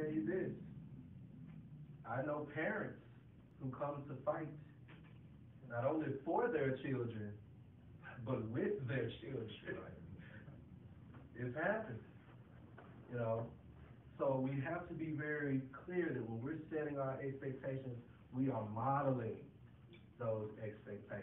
tell you this. I know parents who come to fight, not only for their children, but with their children. It's happened, you know? So we have to be very clear that when we're setting our expectations, we are modeling those expectations.